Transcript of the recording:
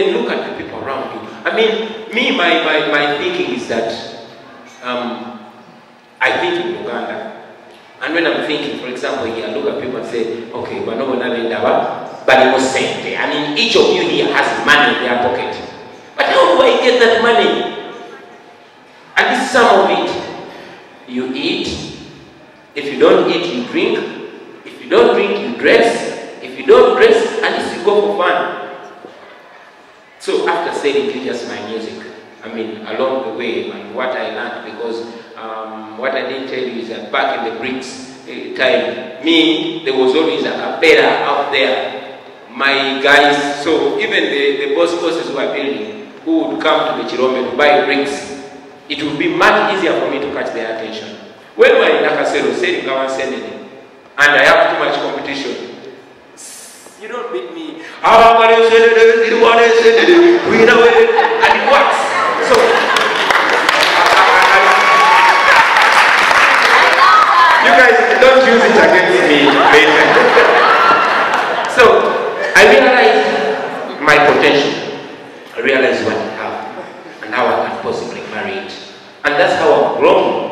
then look at the people around you. I mean, me, my, my, my thinking is that um, I think in Uganda. And when I'm thinking, for example, here, I look at people and say, okay, but no one but innocent. I mean, each of you here has money in their pocket. But how do I get that money? This is some of it. You eat. If you don't eat, you drink. If you don't drink, you dress. If you don't dress, at least you go for fun. After selling just my music, I mean, along the way, and what I learned, because um, what I didn't tell you is that back in the bricks uh, time, me, there was always a cappella out there. My guys, so even the, the boss bosses who are building, who would come to the Chirome to buy bricks, it would be much easier for me to catch their attention. When we're in Nakasero, selling Senene, and I have too much competition, me. Ah, and it works. So, you guys don't use it against me later. so, I realized my potential. I realized what I have and how I can possibly marry it. And that's how I've grown